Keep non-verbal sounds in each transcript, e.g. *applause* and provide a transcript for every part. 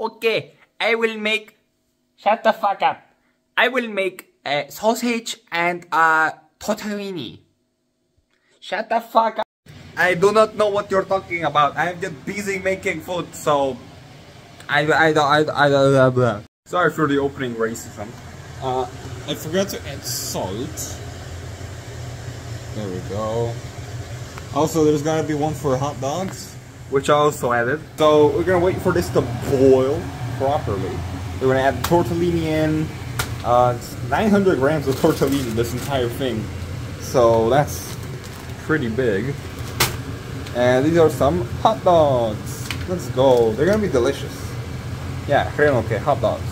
Okay, I will make. Shut the fuck up. I will make a sausage and a tortellini. Shut the fuck up. I do not know what you're talking about. I am just busy making food, so I I don't I I don't blah, blah. Sorry for the opening racism. Uh, I forgot to add salt. There we go. Also, there's gotta be one for hot dogs, which I also added. So we're gonna wait for this to boil properly. We're gonna add tortellini in. Uh, it's 900 grams of tortellini, this entire thing. So that's pretty big. And these are some hot dogs. Let's go. They're gonna be delicious. Yeah, okay, hot dogs.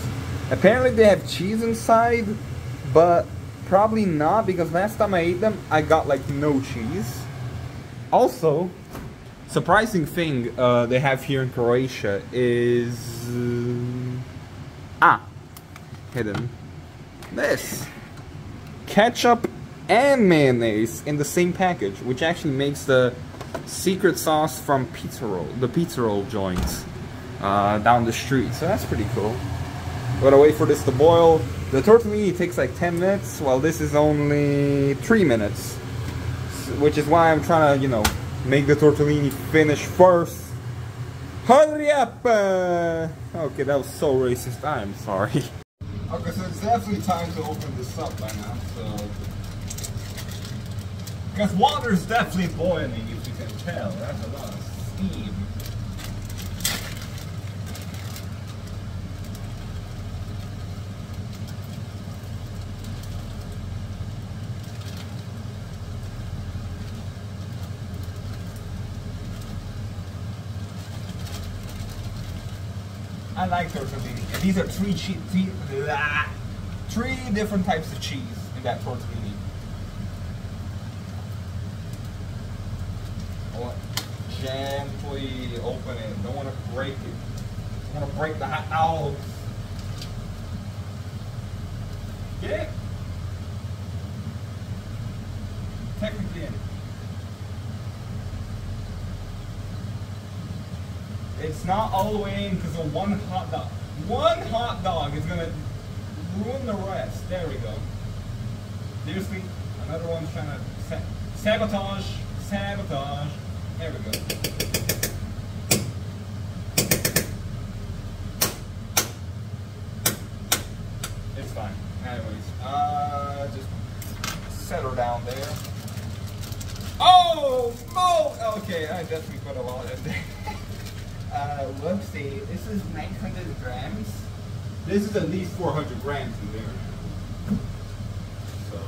Apparently they have cheese inside, but probably not because last time I ate them, I got like no cheese. Also, surprising thing uh, they have here in Croatia is... Uh, ah, hidden. This. Ketchup and mayonnaise in the same package, which actually makes the secret sauce from pizza roll, the pizza roll joints uh, down the street. So that's pretty cool. Gotta wait for this to boil. The tortellini takes like 10 minutes, while this is only 3 minutes. Which is why I'm trying to, you know, make the tortellini finish first. Hurry up! Uh, okay, that was so racist. I'm sorry. Okay, so it's definitely time to open this up by now, so... Because water is definitely boiling, if you can tell. That's a lot of steam. I like tortellini. These are three, cheese, three, blah, three different types of cheese in that tortellini. I want gently open it. Don't want to break it. Don't want to break the hot dogs. Get it? Technically in. It's not all the way in because of one hot dog. One hot dog is gonna ruin the rest. There we go. Seriously, another one's trying to sa sabotage, sabotage. There we go. It's fine. Anyways, uh, just set her down there. Oh, smoke! Okay, I definitely put a lot in there. Uh, whoopsie, this is 900 grams. This is at least 400 grams in there. So,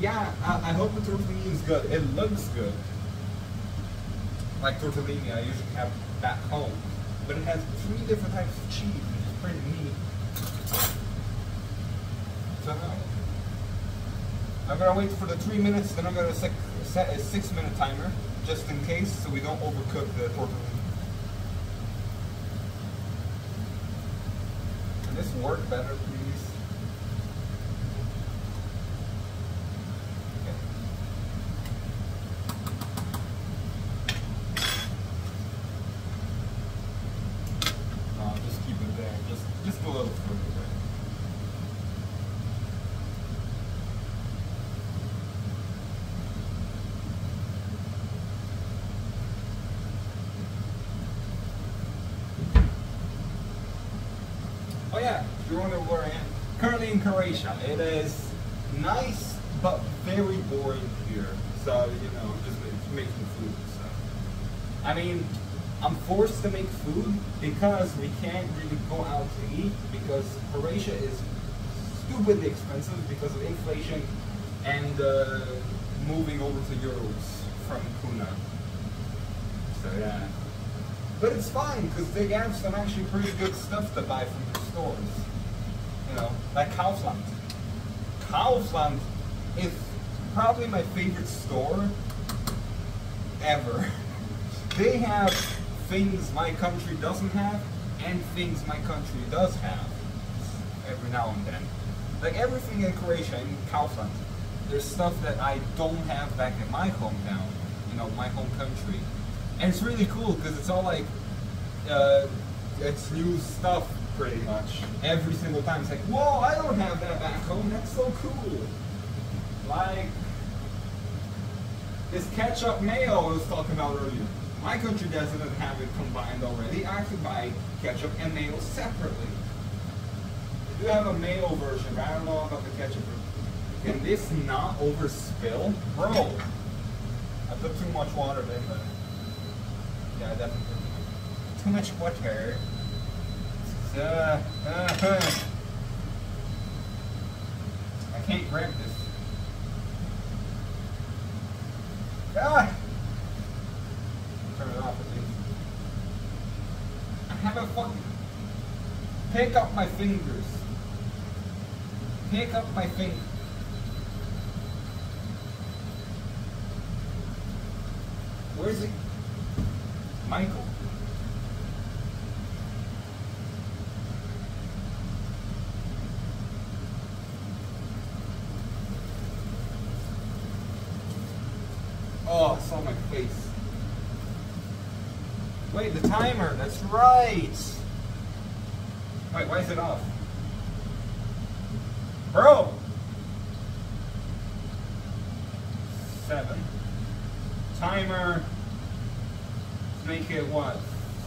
yeah, I, I hope the tortellini is good. It looks good. Like tortellini I usually have back home. But it has three different types of cheese, which is pretty neat. So, I'm gonna wait for the three minutes, then I'm gonna set, set a six minute timer, just in case, so we don't overcook the tortellini. Can this work better, please? Okay. No, just keep it there. Just, just a little further there. Oh yeah, if you're wondering where I am. Currently in Croatia. It is nice, but very boring here. So, you know, just ma- making food stuff. I mean, I'm forced to make food because we can't really go out to eat because Croatia is stupidly expensive because of inflation and uh, moving over to euros from kuna. So yeah. But it's fine because they have some actually pretty good stuff to buy from the stores. You know, like Kaufland. Kaufland is probably my favorite store ever. *laughs* They have things my country doesn't have and things my country does have every now and then. Like everything in Croatia, in Kaufland, there's stuff that I don't have back in my hometown, you know, my home country. And it's really cool because it's all like uh, it's new stuff pretty much. Every single time it's like, whoa, I don't have that back home. That's so cool. Like this ketchup mayo I was talking about earlier. My country doesn't have it combined already. I have to buy ketchup and mayo separately. They do have a mayo version, but I don't know about the ketchup version. Can this not overspill? Bro, I put too much water in there. Yeah, definitely. Too much water. Uh, uh, I can't grab this. Ah! Turn it off at least. I have a fucking. Pick up my fingers. Pick up my fingers. Where's it? Michael. Oh, I saw my face. Wait, the timer, that's right. Wait, why is it off? Bro! Seven. Timer. Let's make it what?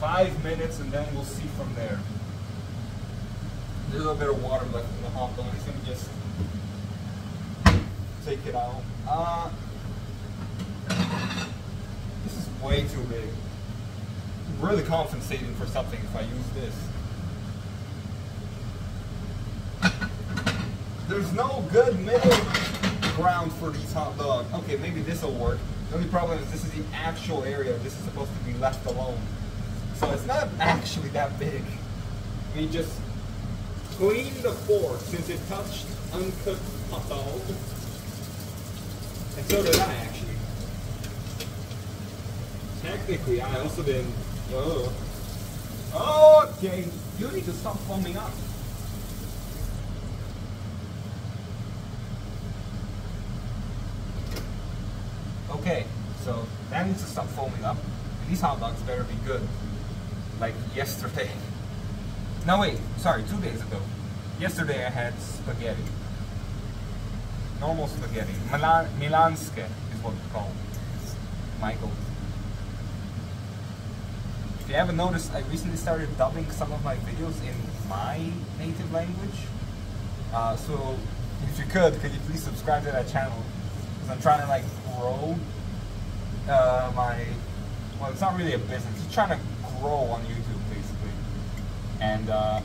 Five minutes and then we'll see from there. There's a little bit of water left in the hot dog. I'm just gonna just take it out. Uh, this is way too big. Really compensating for something if I use this. *laughs* There's no good middle ground for these hot dogs. Okay, maybe this will work. The only problem is this is the actual area. This is supposed to be left alone. So it's not *laughs* actually that big. I mean, just clean the fork since it touched uncooked hot dog. And so did I actually. Technically, I also didn't. Oh. Okay, you need to stop foaming up. Okay, so that needs to stop foaming up. These hot dogs better be good. Like yesterday. *laughs* No wait, sorry, two days ago. Yesterday I had spaghetti. Normal spaghetti. Milan Milanske is what it's called. Michael. If you haven't noticed, I recently started dubbing some of my videos in my native language. Uh, so if you could, could you please subscribe to that channel? Because I'm trying to like grow uh, my, well it's not really a business, it's trying to grow on YouTube basically. And uh,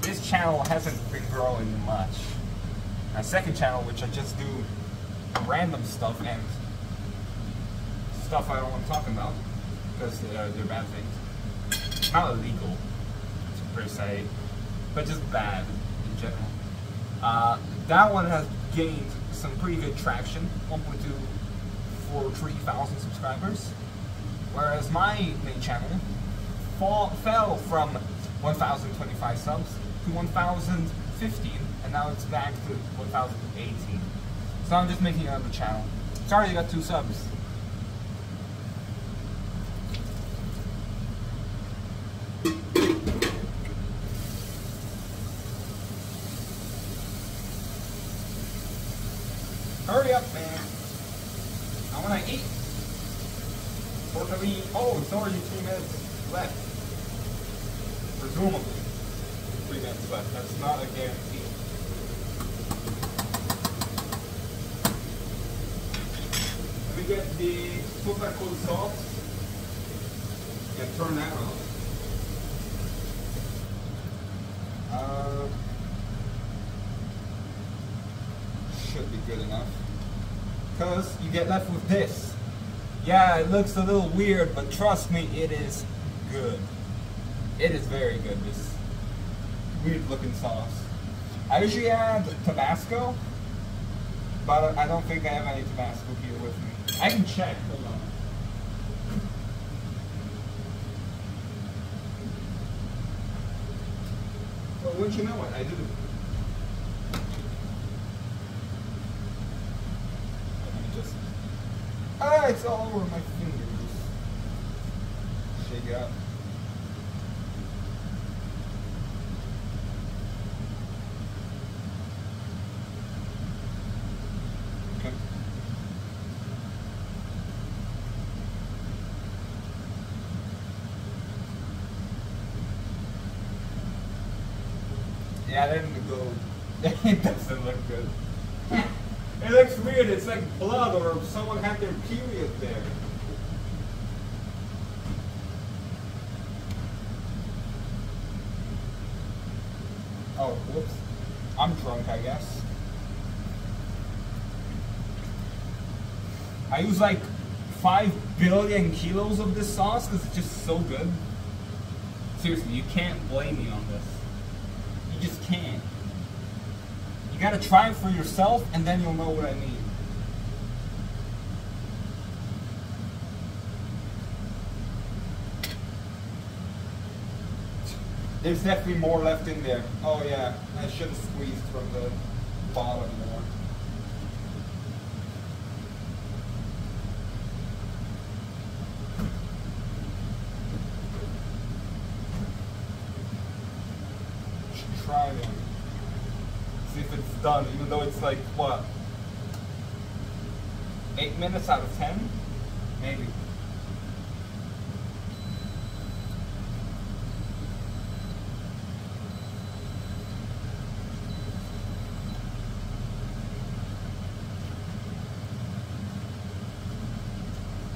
this channel hasn't been growing much. My second channel, which I just do random stuff and stuff I don't want to talk about because they're, they're bad things. Not illegal, per se, but just bad in general. Uh, that one has gained some pretty good traction, 1.243 thousand subscribers, whereas my main channel fall, fell from 1,025 subs to 1,015, and now it's back to 1,018. So I'm just making another channel. Sorry, you got two subs. Hurry up, man. I want to eat. Fortunately, oh, it's already three minutes left. Presumably, three minutes left. That's not a guarantee. Let me the Coca-Cola sauce and turn that on. Uh, should be good enough. Because you get left with this. Yeah, it looks a little weird, but trust me, it is good. It is very good, this weird looking sauce. I usually add Tabasco, but I don't think I have any Tabasco here with me. I can check. Well, wouldn't you know it? I me just. Ah, it's all over my fingers. Shake it up. Yeah, then go. *laughs* it doesn't look good. It looks weird. It's like blood or someone had their period there. Oh, whoops. I'm drunk, I guess. I use like 5 billion kilos of this sauce because it's just so good. Seriously, you can't blame me on this. You just can't. You gotta try it for yourself and then you'll know what I mean. There's definitely more left in there. Oh yeah, I should have squeezed from the bottom more. Should try it. See if it's done, even though it's like, what? Eight minutes out of ten? Maybe.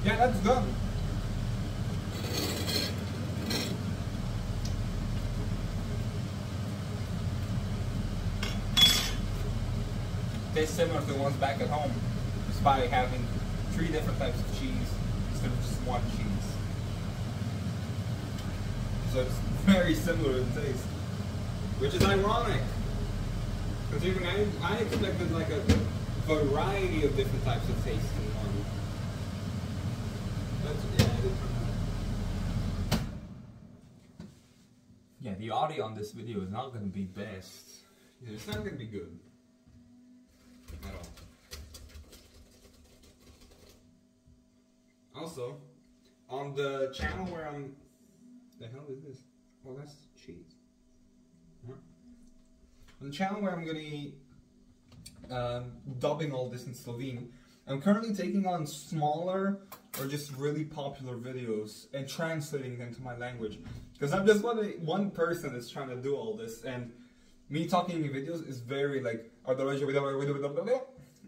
Yeah, that's done. They're similar to the ones back at home, just by having three different types of cheese instead of just one cheese. So it's *laughs* very similar in taste, which is ironic. Considering I, I expected like a variety of different types of taste in one. That's, yeah. Yeah, the audio on this video is not going to be best. Yeah, It's not going to be good. At all. Also, on the channel where I'm... The hell is this? Oh, that's cheese. Huh? On the channel where I'm going to be um, dubbing all this in Slovene, I'm currently taking on smaller or just really popular videos and translating them to my language. Because I'm just one, one person that's trying to do all this, and me talking in videos is very like,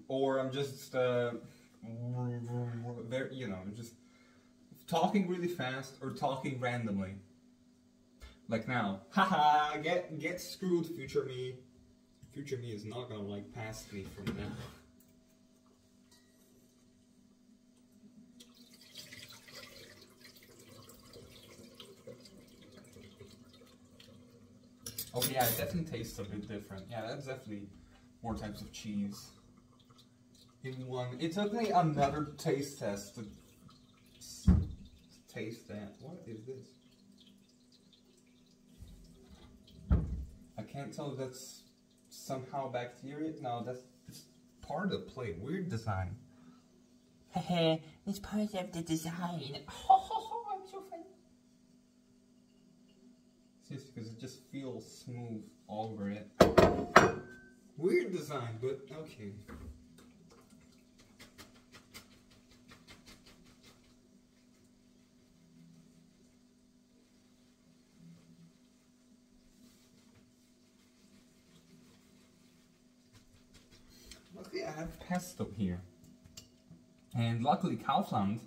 or I'm just, uh, very, you know, I'm just talking really fast or talking randomly. Like now, haha, get get screwed, future me. Future me is not gonna like pass me from now. Oh yeah, it definitely tastes a bit different. Yeah, that's definitely more types of cheese in one. It took me another taste test to taste that. What is this? I can't tell if that's somehow bacteria. No, that's part of the plate. Weird design. It's part of the design. Oh, I'm so funny. Seriously, because it just feels smooth all over it. Weird design, but okay. Luckily, I have pesto here. And luckily, Kaufland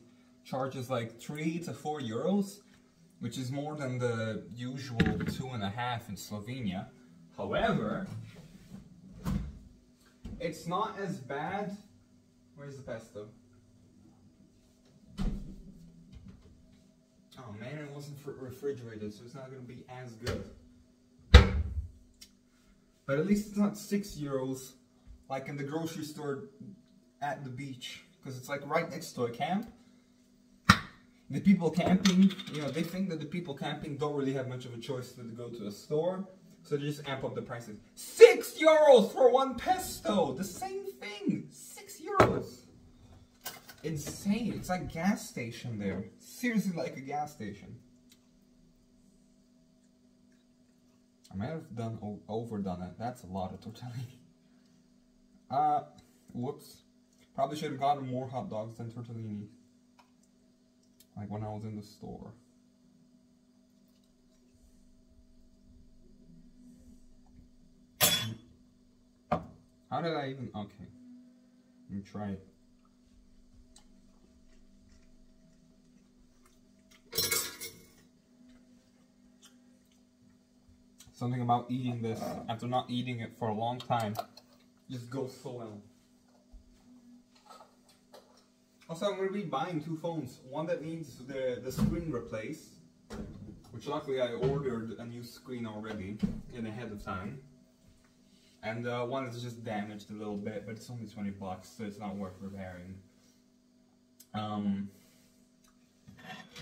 charges like three to four euros, which is more than the usual two and a half in Slovenia. However, it's not as bad. Where's the pesto? Oh man, it wasn't refrigerated, so it's not gonna be as good. But at least it's not six euros like in the grocery store at the beach because it's like right next to a camp. The people camping, you know, they think that the people camping don't really have much of a choice to go to a store, so they just amp up the prices. Six euros for one pesto, the same thing, six euros. Insane! It's like gas station there. Seriously, like a gas station. I might have done overdone it. That's a lot of tortellini. *laughs* Uh, whoops. Probably should have gotten more hot dogs than tortellini. Like when I was in the store. How did I even? Okay. Let me try it. Something about eating this after not eating it for a long time just goes so well. Also, I'm going to be buying two phones. One that needs the, the screen replaced, which luckily I ordered a new screen already in ahead of time. And uh, one that's just damaged a little bit, but it's only 20 bucks, so it's not worth repairing. Um,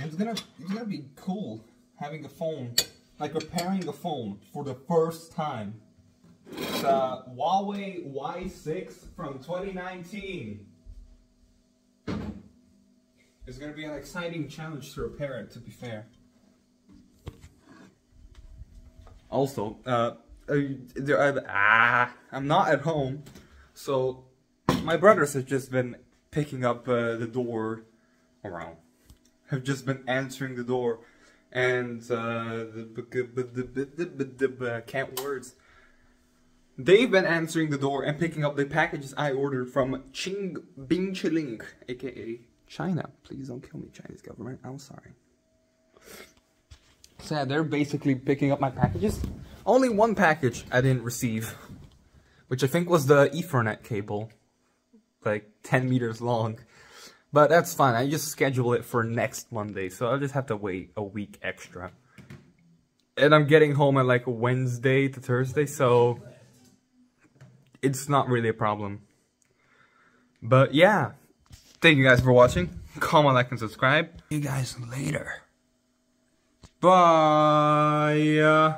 it's gonna, it's gonna be cool having a phone, like repairing a phone for the first time. It's a Huawei Y6 from 2019. It's gonna be an exciting challenge to repair it, to be fair. Also, uh, there are, ah, I'm not at home, so my brothers have just been picking up uh, the door around. Have just been answering the door, and uh, the can't words. They've been answering the door and picking up the packages I ordered from Ching Bing Chiling, aka China. Please don't kill me, Chinese government. I'm sorry. So yeah, they're basically picking up my packages. Only one package I didn't receive, which I think was the Ethernet cable, like 10 meters long. But that's fine, I just schedule it for next Monday, so I'll just have to wait a week extra. And I'm getting home at like Wednesday to Thursday, so it's not really a problem. But yeah, thank you guys for watching. Comment, like, and subscribe. See you guys later. Bye.